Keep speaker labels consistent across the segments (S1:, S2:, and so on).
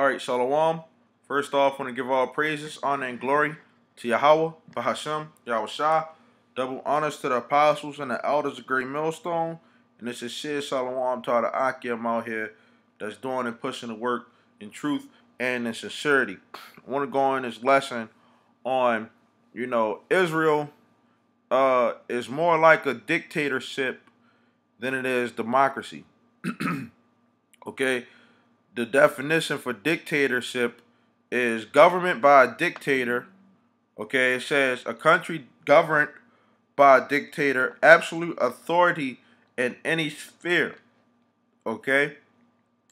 S1: All right, Shalom. First off, I want to give all praises, honor, and glory to Yahweh, Bahashem, Yahweh Double honors to the apostles and the elders of Great Millstone. And this is Shir Shalom to all the Akim out here that's doing and pushing the work in truth and in sincerity. I want to go on this lesson on, you know, Israel uh, is more like a dictatorship than it is democracy. okay? The definition for dictatorship is government by a dictator. Okay, it says a country governed by a dictator, absolute authority in any sphere. Okay,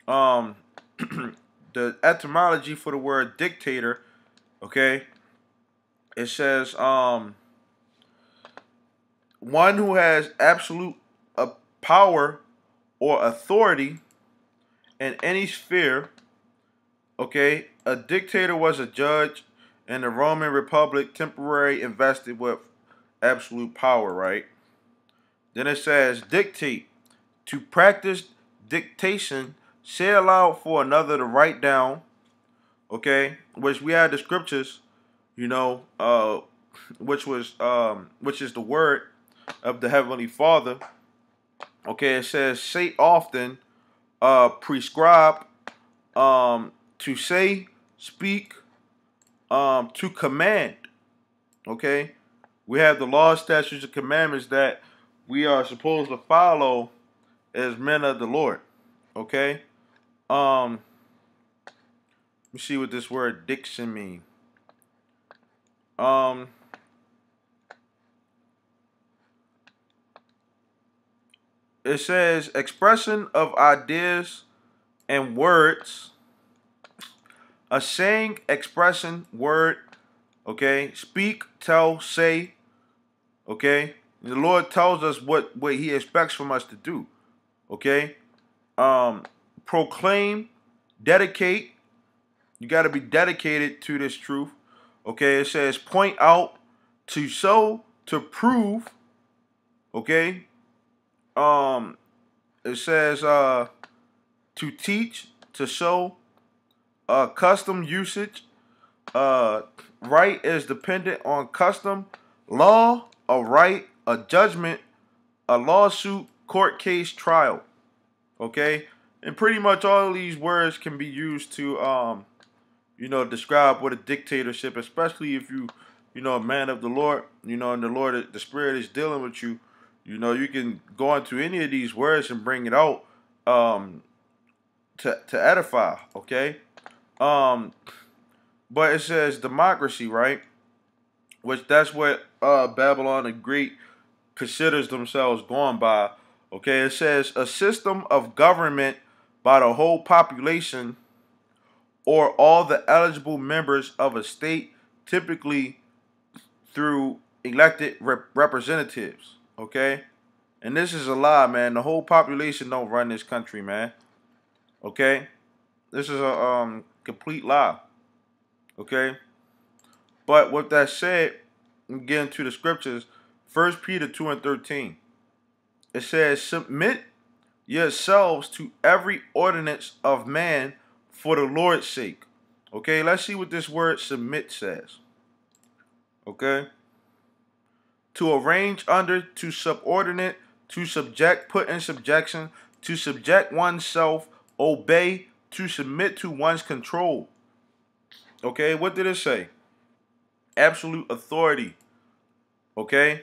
S1: um, the etymology for the word dictator. Okay, it says um one who has absolute uh, power or authority in any sphere, okay, a dictator was a judge in the Roman Republic, temporary invested with absolute power, right? Then it says dictate. To practice dictation, say aloud for another to write down, okay, which we had the scriptures, you know, uh, which was um, which is the word of the heavenly Father. Okay, it says say often uh, prescribe um, to say, speak, um, to command. Okay? We have the law, statutes, and commandments that we are supposed to follow as men of the Lord. Okay? Um, let me see what this word diction mean. Um, it says expression of ideas and words. A saying, expression, word, okay? Speak, tell, say, okay? The Lord tells us what, what He expects from us to do, okay? Um, proclaim, dedicate. You got to be dedicated to this truth, okay? It says point out, to show, to prove, okay? Um it says uh to teach, to show, uh custom usage, uh right is dependent on custom, law, a right, a judgment, a lawsuit, court case, trial. Okay? And pretty much all these words can be used to um you know describe what a dictatorship, especially if you you know a man of the Lord, you know, and the Lord the Spirit is dealing with you you know, you can go into any of these words and bring it out um, to to edify. Okay, um, but it says democracy, right? Which that's what uh, Babylon the Great considers themselves going by. Okay, it says a system of government by the whole population or all the eligible members of a state, typically through elected rep- representatives. Okay? And this is a lie, man. The whole population don't run this country, man. Okay? This is a um complete lie. Okay? But with that said, get into the scriptures. First Peter 2 and 13. It says, Submit yourselves to every ordinance of man for the Lord's sake. Okay, let's see what this word submit says. Okay? To arrange under, to subordinate, to subject, put in subjection, to subject oneself, obey, to submit to one's control. Okay, what did it say? Absolute authority. Okay?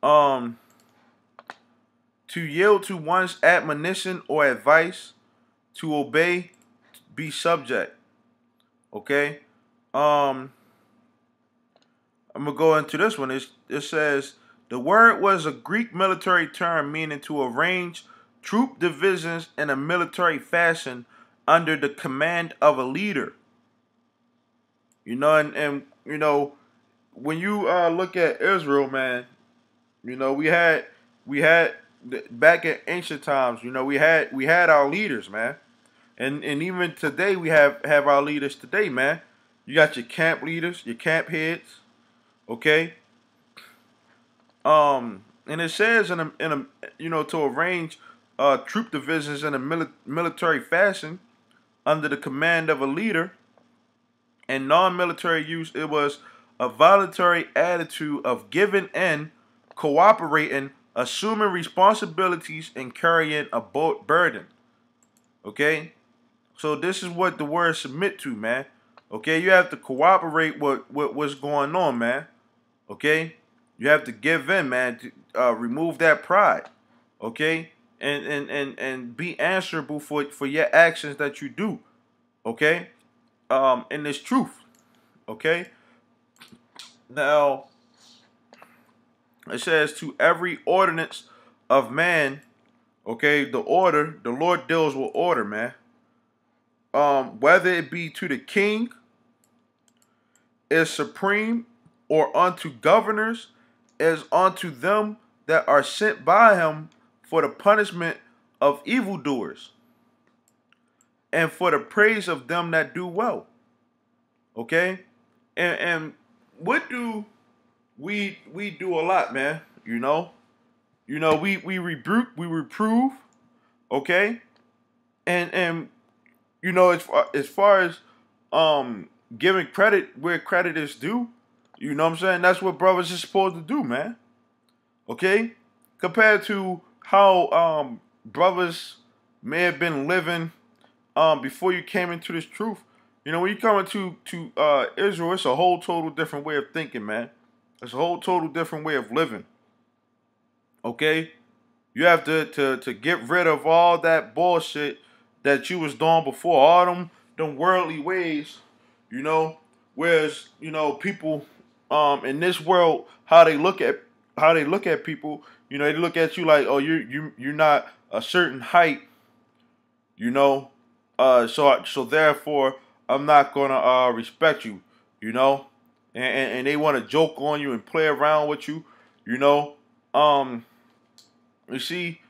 S1: Um to yield to one's admonition or advice, to obey, be subject. Okay? Um I'm gonna go into this one. It's, it says the word was a Greek military term meaning to arrange troop divisions in a military fashion under the command of a leader. You know, and, and you know, when you uh, look at Israel, man, you know, we had we had back in ancient times, you know, we had we had our leaders, man. And and even today we have have our leaders today, man. You got your camp leaders, your camp heads, Okay. Um, and it says in a in a you know to arrange uh troop divisions in a mili- military fashion. under the command of a leader. In non-military use, it was a voluntary attitude of giving in, cooperating, assuming responsibilities, and carrying a boat burden. Okay? So this is what the word submit to, man. Okay, you have to cooperate with, with what's going on, man. Okay? You have to give in, man. To, uh, remove that pride. Okay? And and and and be answerable for for your actions that you do. Okay? Um, in this truth. Okay? Now, it says to every ordinance of man, okay, the order, the Lord deals with order, man. Um, whether it be to the king, is supreme, or unto governors, as unto them that are sent by him for the punishment of evildoers, and for the praise of them that do well. Okay? And and what do we we do a lot, man? You know, you know we we rebuke, we reprove, okay, and and you know as far as far as um giving credit where credit is due, you know what I'm saying? That's what brothers are supposed to do, man. Okay, compared to how um brothers may have been living um before you came into this truth. You know, when you come into to uh, Israel, it's a whole total different way of thinking, man. It's a whole total different way of living. Okay? You have to, to, to get rid of all that bullshit that you was doing before, all them, them worldly ways, you know. Whereas, you know, people um in this world, how they look at how they look at people, you know, they look at you like, oh, you you you're not a certain height, you know. Uh so so therefore I'm not gonna uh, respect you, you know, and, and, and they want to joke on you and play around with you, you know. Um, you see,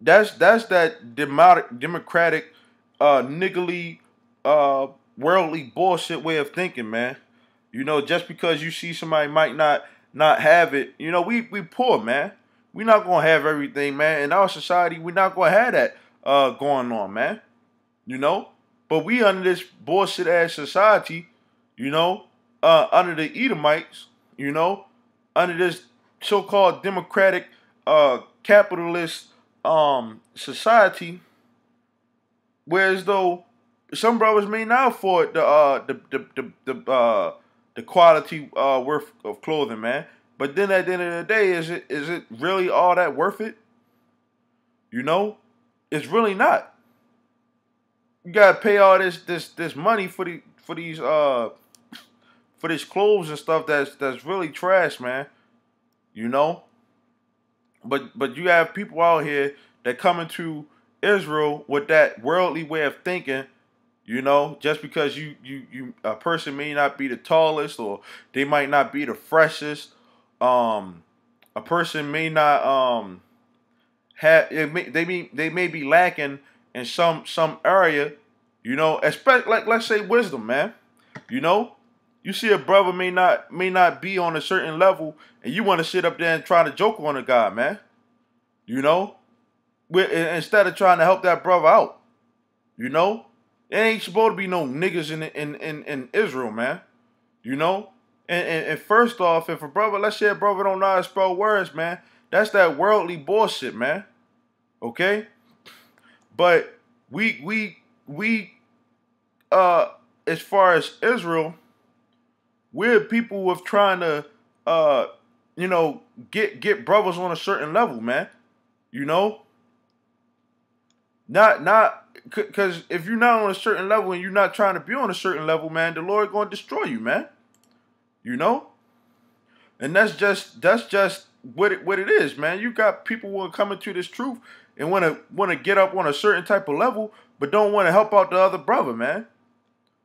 S1: that's that's that democratic, uh, niggly, uh, worldly bullshit way of thinking, man. You know, just because you see somebody might not not have it, you know, we we poor, man. We're not gonna have everything, man. In our society, we're not gonna have that uh going on, man. You know, but we under this bullshit ass society, you know, uh, under the Edomites, you know, under this so-called democratic uh, capitalist um, society, whereas though some brothers may not afford the uh, the the the, the uh, the quality uh, worth of clothing, man. But then at the end of the day, is it is it really all that worth it? You know, it's really not you gotta pay all this this this money for the for these uh for these clothes and stuff that's that's really trash, man. You know? But but you have people out here that come into Israel with that worldly way of thinking, you know, just because you you you a person may not be the tallest or they might not be the freshest, um a person may not um have it may, they may they may be lacking in some some area, you know, especially like let's say wisdom, man. You know, you see a brother may not may not be on a certain level, and you want to sit up there and try to joke on a guy, man. You know, instead of trying to help that brother out. You know, it ain't supposed to be no niggas in in in, in Israel, man. You know, and, and, and first off, if a brother, let's say a brother don't know how to spell words, man, that's that worldly bullshit, man. Okay, but we we we uh as far as Israel, we're people with trying to uh you know get get brothers on a certain level, man. You know? Not not because if you're not on a certain level and you're not trying to be on a certain level, man, the Lord going to destroy you, man. You know? And that's just that's just what it what it is, man. You got people who are coming to this truth and want to want to get up on a certain type of level, but don't want to help out the other brother, man.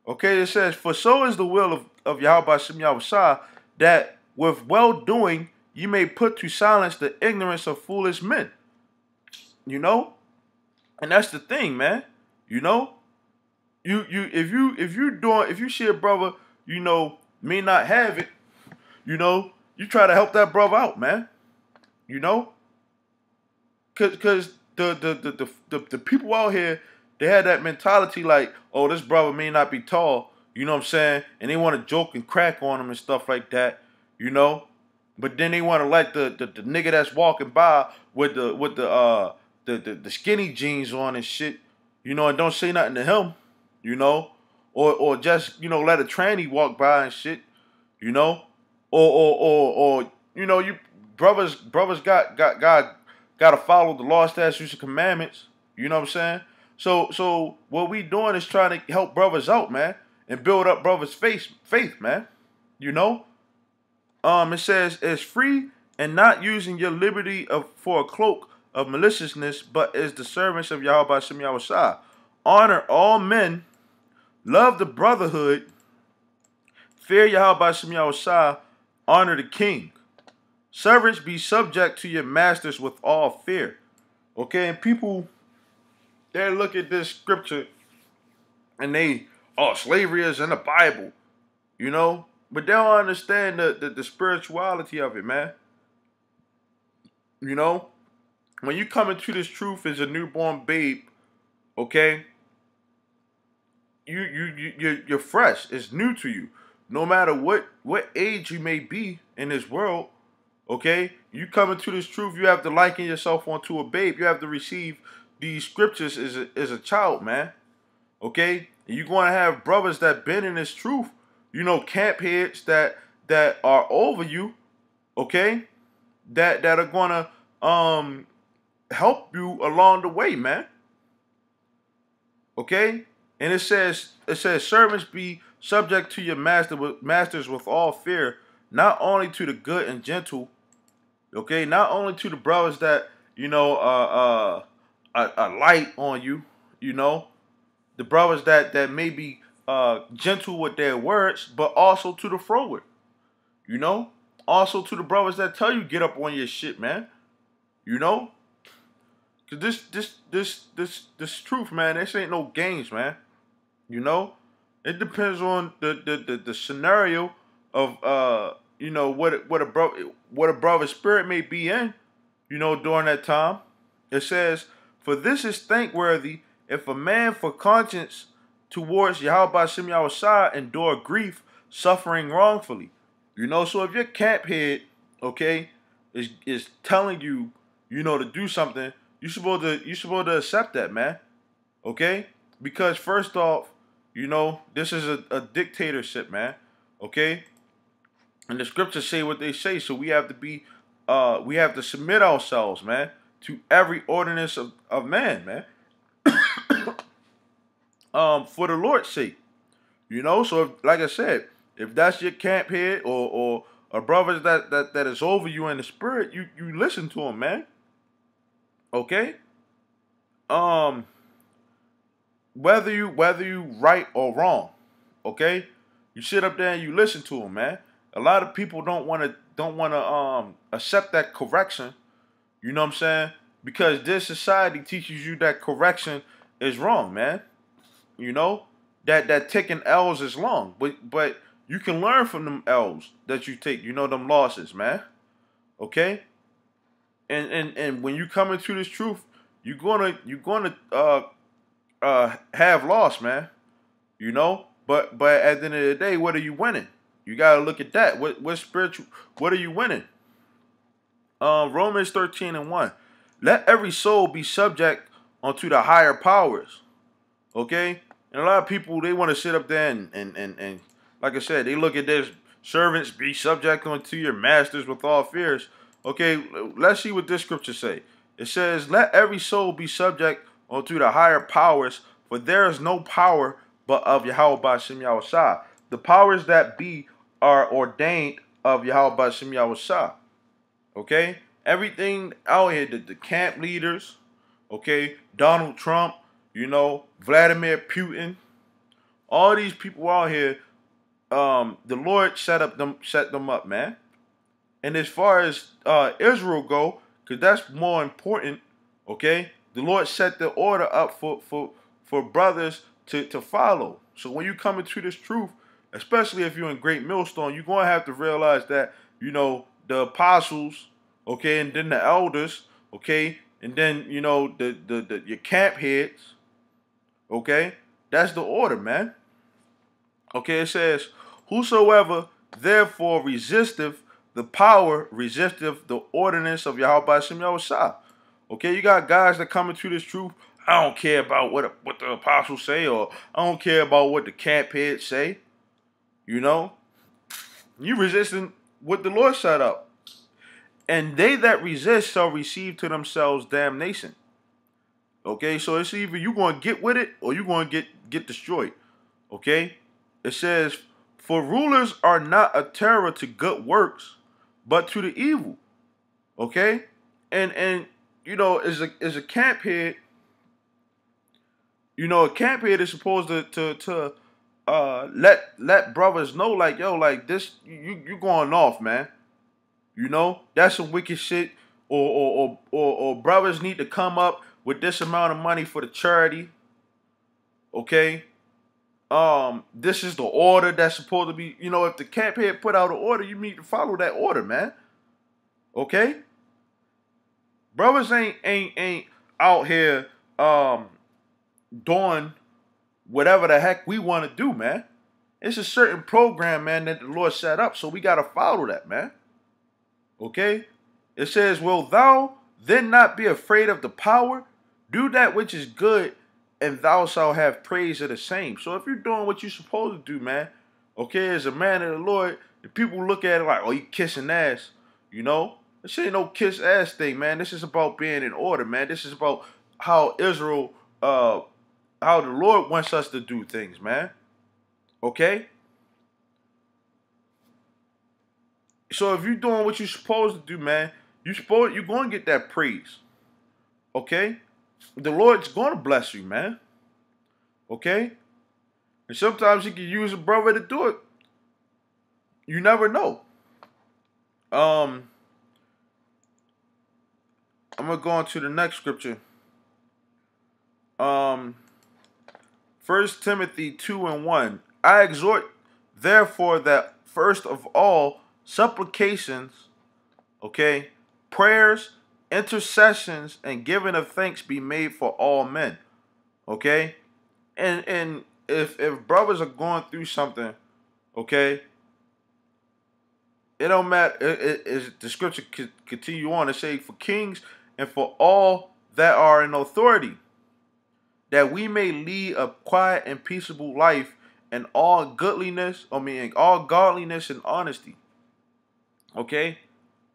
S1: Okay, it says, For so is the will of, of Yahweh Shem that with well doing you may put to silence the ignorance of foolish men. You know? And that's the thing, man. You know? You you if you if you doing if you see a brother, you know, may not have it, you know, you try to help that brother out, man. You know? Cause cause the the the the, the, the people out here they had that mentality like, oh, this brother may not be tall, you know what I'm saying? And they want to joke and crack on him and stuff like that, you know? But then they want to let the, the, the nigga that's walking by with the with the uh the, the, the skinny jeans on and shit, you know, and don't say nothing to him, you know? Or or just, you know, let a tranny walk by and shit, you know? Or or or or you know, you brothers brothers got got got gotta follow the law, statutes, and commandments. You know what I'm saying? So so what we doing is trying to help brothers out, man, and build up brothers' faith, faith, man. You know? Um, it says it's free and not using your liberty of for a cloak of maliciousness, but is the servants of Yahweh Shem Yahweh Honor all men, love the brotherhood, fear Yahweh Shem Yahweh honor the king. Servants, be subject to your masters with all fear. Okay, and people they look at this scripture and they, oh, slavery is in the Bible, you know, but they don't understand the, the, the spirituality of it, man. You know, when you come into this truth as a newborn babe, okay, you you you you're, you're fresh. It's new to you. No matter what what age you may be in this world, Okay? You come into this truth, you have to liken yourself onto a babe. You have to receive these scriptures as a, as a child, man. Okay? And you're going to have brothers that been in this truth, you know, camp heads that that are over you, okay? That that are going to um help you along the way, man. Okay? And it says it says servants be subject to your master with masters with all fear, not only to the good and gentle, Okay, not only to the brothers that you know uh uh a, light on you, you know, the brothers that that may be uh gentle with their words, but also to the forward, you know, also to the brothers that tell you get up on your shit, man, you know, cause this this this this this truth, man, this ain't no games, man, you know, it depends on the the the, the scenario of uh you know what what a bro what a brother's spirit may be in, you know, during that time. It says, For this is thankworthy if a man for conscience towards Yahweh Shem Yahweh endure grief, suffering wrongfully. You know, so if your camp head, okay, is is telling you, you know, to do something, you supposed to you supposed to accept that, man. Okay? Because first off, you know, this is a, a dictatorship, man. Okay? And the scriptures say what they say, so we have to be uh we have to submit ourselves, man, to every ordinance of, of man, man. um, for the Lord's sake. You know, so if, like I said, if that's your camp head or or a brother that, that that is over you in the spirit, you you listen to him, man. Okay? Um whether you whether you right or wrong, okay? You sit up there and you listen to him, man a lot of people don't want to don't want to um accept that correction. You know what I'm saying? Because this society teaches you that correction is wrong, man. You know that that taking L's is long, but but you can learn from them L's that you take. You know them losses, man. Okay. And and and when you come into this truth, you're gonna you're gonna uh uh have loss, man. You know, but but at the end of the day, what are you winning? You gotta look at that. What what spiritual what are you winning? Um, Romans 13 and 1. Let every soul be subject unto the higher powers. Okay? And a lot of people they want to sit up there and, and and and like I said, they look at their servants be subject unto your masters with all fears. Okay, let's see what this scripture say. It says, Let every soul be subject unto the higher powers, for there is no power but of Yahweh by Shem. The powers that be are ordained of Yahweh Shem Yahweh Okay? Everything out here, the, the camp leaders, okay, Donald Trump, you know, Vladimir Putin, all these people out here, um, the Lord set up them set them up, man. And as far as uh, Israel go, because that's more important, okay, the Lord set the order up for for for brothers to, to follow. So when you come into this truth, especially if you're in Great Millstone, you're going to have to realize that, you know, the apostles, okay, and then the elders, okay, and then, you know, the, the, the your camp heads, Okay? That's the order, man. Okay, it says, Whosoever therefore resisteth the power, resisteth the ordinance of Yahweh Shem Yahushua. Okay, you got guys that come into this truth. I don't care about what what the apostles say, or I don't care about what the camp heads say. You know, you resisting what the Lord set up, and they that resist shall receive to themselves damnation. Okay, so it's either you going to get with it or you going to get get destroyed. Okay, it says, "For rulers are not a terror to good works, but to the evil." Okay, and and you know, as a as a camp head, you know, a camp head is supposed to to to uh let let brothers know like yo like this you you going off man you know that's some wicked shit or or or, or, or brothers need to come up with this amount of money for the charity. Okay. Um, this is the order that's supposed to be, you know, if the camp head put out an order, you need to follow that order, man. Okay? Brothers ain't ain't ain't out here um doing whatever the heck we want to do, man. It's a certain program, man, that the Lord set up, so we gotta follow that, man. Okay? It says, Will thou then not be afraid of the power do that which is good, and thou shalt have praise of the same. So if you're doing what you're supposed to do, man, okay, as a man of the Lord, the people look at it like, oh, you kissing ass, you know? This ain't no kiss ass thing, man. This is about being in order, man. This is about how Israel, uh, how the Lord wants us to do things, man. Okay? So if you're doing what you're supposed to do, man, you supposed you're going to get that praise. Okay? The Lord's going to bless you, man. Okay? And sometimes He can use a brother to do it. You never know. Um, I'm gonna go on to the next scripture. Um, First Timothy two and one. I exhort, therefore, that first of all supplications, okay, prayers intercessions and giving of thanks be made for all men. Okay? And and if if brothers are going through something, okay, it don't matter. It, it, the scripture could continue on to say, for kings and for all that are in authority, that we may lead a quiet and peaceable life in all goodliness, I mean, all godliness and honesty. Okay?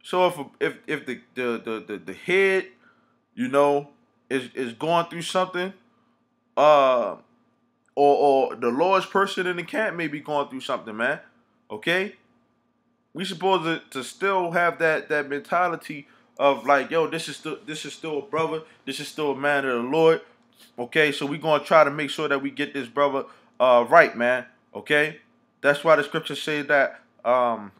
S1: So if if if the the the the, the head, you know, is is going through something, uh, or or the lowest person in the camp may be going through something, man. Okay, we supposed to, to still have that that mentality of like, yo, this is still this is still a brother, this is still a man of the Lord. Okay, so we gonna try to make sure that we get this brother uh right, man. Okay, that's why the scripture say that um,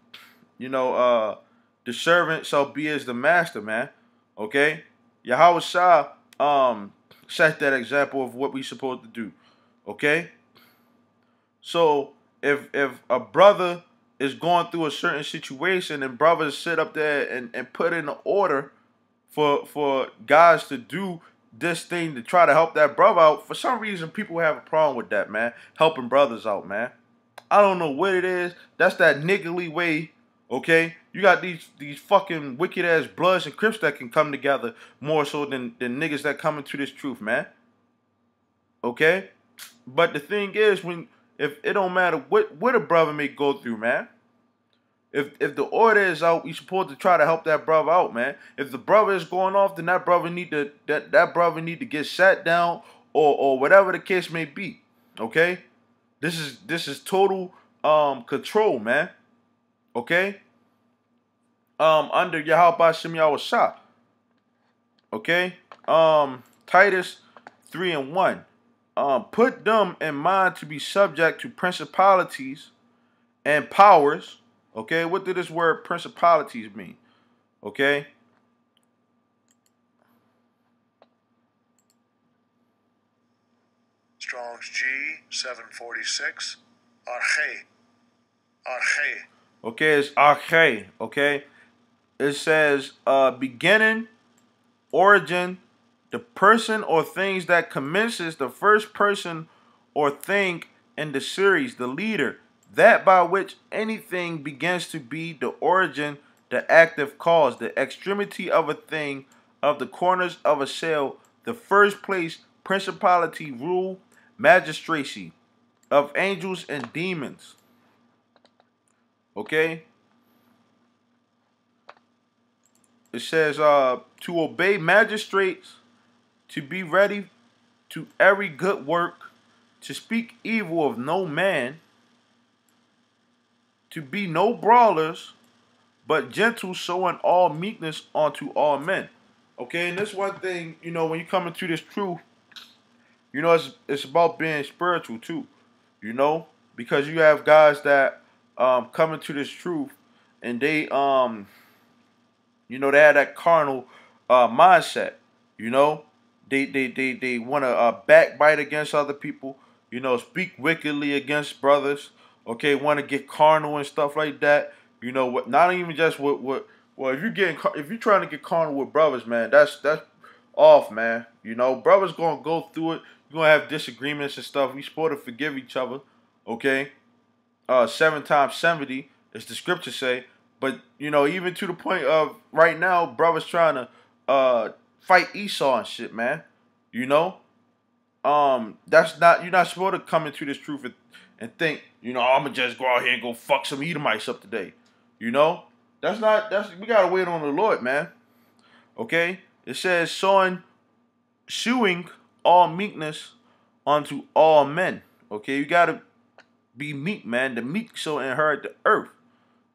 S1: you know, uh the servant shall be as the master, man. Okay? Yahweh Shah um set that example of what we supposed to do. Okay? So if if a brother is going through a certain situation and brothers sit up there and, and put in an order for for guys to do this thing to try to help that brother out, for some reason people have a problem with that, man. Helping brothers out, man. I don't know what it is. That's that niggly way Okay, you got these these fucking wicked ass Bloods and Crips that can come together more so than than niggas that come into this truth, man. Okay, but the thing is, when if it don't matter what what a brother may go through, man. If if the order is out, we supposed to try to help that brother out, man. If the brother is going off, then that brother need to that that brother need to get sat down or or whatever the case may be. Okay, this is this is total um control, man. Okay? Um, under Yahweh Shem Yahushua. Okay? Um, Titus 3 and 1. Um, put them in mind to be subject to principalities and powers. Okay, what did this word principalities mean? Okay.
S2: Strong's G 746. Arche. Arche.
S1: Okay, it's arche. Okay. It says uh beginning, origin, the person or things that commences the first person or thing in the series, the leader, that by which anything begins to be the origin, the active cause, the extremity of a thing, of the corners of a cell, the first place, principality, rule, magistracy, of angels and demons. Okay? It says uh to obey magistrates, to be ready to every good work, to speak evil of no man, to be no brawlers, but gentle, showing all meekness unto all men. Okay, and this one thing, you know, when you come into this truth, you know, it's it's about being spiritual too, you know, because you have guys that um come into this truth and they um you know, they have that carnal uh mindset, you know. They they they they want to uh, backbite against other people, you know, speak wickedly against brothers, okay, want to get carnal and stuff like that. You know what? Not even just what what. Well, if you're getting if you're trying to get carnal with brothers, man, that's that's off, man. You know, brothers gonna go through it. You're gonna have disagreements and stuff. We supposed to forgive each other, okay? Uh, seven times seventy, as the scriptures say. But you know, even to the point of right now, brothers trying to uh fight Esau and shit, man. You know, um, that's not you're not supposed to come into this truth and, and think, you know, I'm gonna just go out here and go fuck some Edomites up today. You know, that's not that's we gotta wait on the Lord, man. Okay, it says showing, shewing all meekness unto all men. Okay, you gotta be meek, man. The meek shall inherit the earth.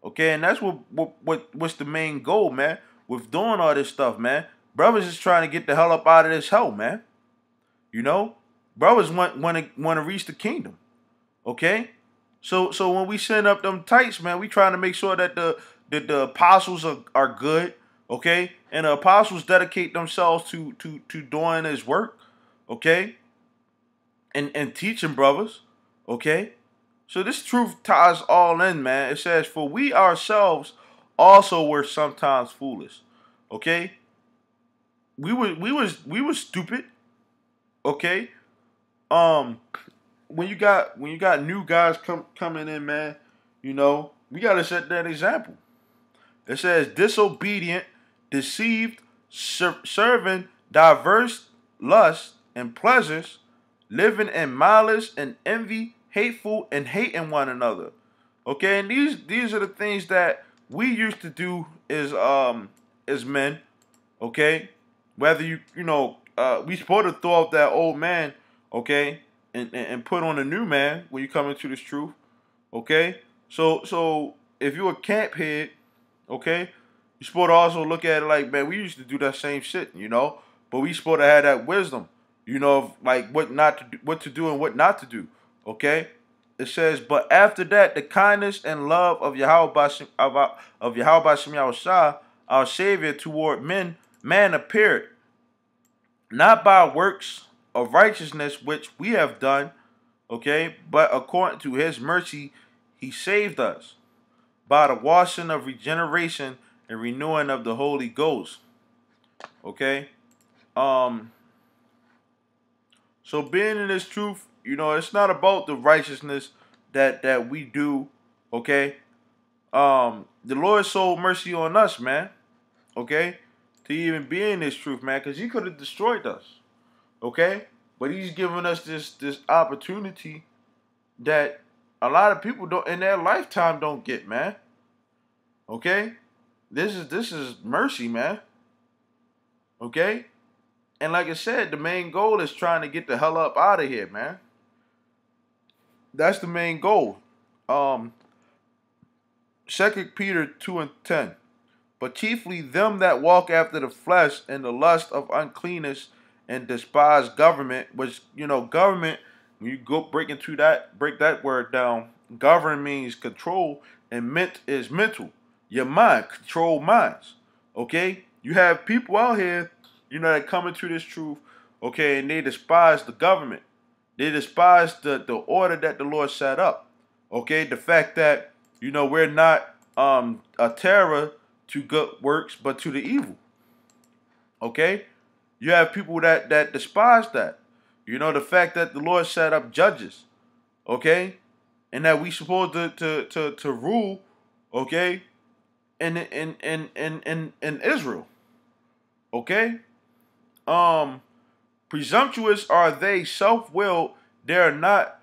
S1: Okay, and that's what what what what's the main goal, man, with doing all this stuff, man. Brothers is trying to get the hell up out of this hell, man. You know, brothers want want to want to reach the kingdom. Okay, so so when we send up them tights, man, we trying to make sure that the that the apostles are, are good. Okay, and the apostles dedicate themselves to to to doing his work. Okay, and and teaching brothers. Okay, so this truth ties all in, man. It says, "For we ourselves also were sometimes foolish." Okay, we were we was we were stupid. Okay, um, when you got when you got new guys come coming in, man, you know we gotta set that example. It says disobedient, deceived, ser- serving diverse lusts and pleasures, living in malice and envy, hateful and hating one another. Okay, and these these are the things that we used to do as um as men. Okay, whether you you know uh, we supposed to throw off that old man, okay, and, and, and put on a new man when you come into this truth, okay. So so if you're a camp head, okay, you supposed to also look at it like man, we used to do that same shit, you know, but we supposed to have that wisdom, you know, of like what not to do, what to do and what not to do, okay. It says, but after that, the kindness and love of Yahweh of, of Yahweh Shah, our Savior toward men, man appeared not by works of righteousness which we have done, okay, but according to his mercy, he saved us by the washing of regeneration and renewing of the Holy Ghost. Okay? Um so being in this truth, you know, it's not about the righteousness that that we do, okay? Um the Lord showed mercy on us, man. Okay? to even be in this truth, man, because he could have destroyed us. Okay? But he's giving us this this opportunity that a lot of people don't in their lifetime don't get, man. Okay? This is this is mercy, man. Okay? And like I said, the main goal is trying to get the hell up out of here, man. That's the main goal. Um Second Peter 2 and 10 but chiefly them that walk after the flesh and the lust of uncleanness and despise government, which you know, government, when you go break into that, break that word down, govern means control and ment is mental. Your mind, control minds. Okay? You have people out here, you know, that come into this truth, okay, and they despise the government. They despise the, the order that the Lord set up. Okay, the fact that, you know, we're not um a terror to good works, but to the evil. Okay? You have people that that despise that. You know, the fact that the Lord set up judges, okay? And that we supposed to to to, to rule, okay, in in in in in, in Israel. Okay? Um presumptuous are they, self-willed, they're not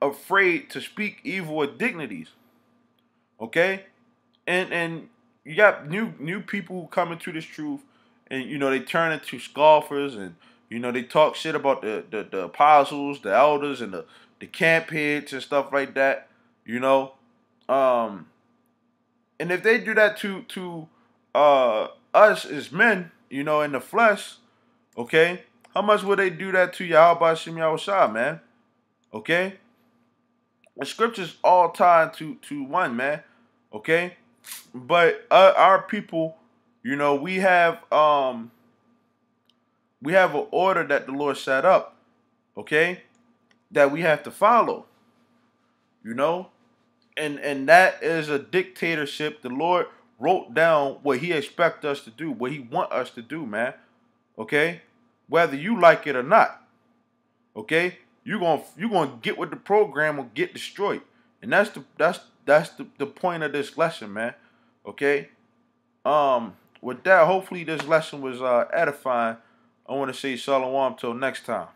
S1: afraid to speak evil with dignities. Okay? And and you got new new people coming to this truth and you know they turn into scoffers and you know they talk shit about the the, the apostles, the elders and the the camp heads and stuff like that, you know. Um and if they do that to to uh us as men, you know, in the flesh, okay, how much would they do that to Yahweh Shem Yahushua, man? Okay? The scriptures all tied to to one, man. Okay? But uh, our people, you know, we have um we have an order that the Lord set up, okay? That we have to follow. You know? And and that is a dictatorship. The Lord wrote down what he expect us to do, what he want us to do, man. Okay? Whether you like it or not. Okay? You're to you're to get with the program or get destroyed. And that's the that's that's the, the point of this lesson, man. Okay? Um with that, hopefully this lesson was uh edifying. I want to say shalom till next time.